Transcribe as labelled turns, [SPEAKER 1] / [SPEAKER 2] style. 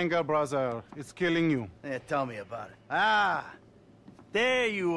[SPEAKER 1] Anger, brother. It's killing you.
[SPEAKER 2] Yeah, tell me about it. Ah, there you are.